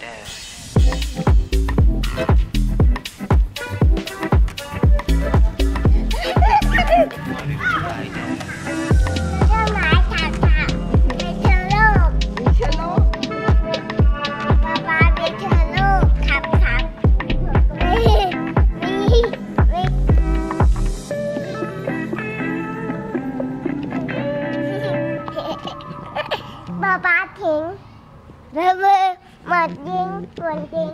like. Bye-bye, King. Bye-bye. หมดยิงส่วนจริง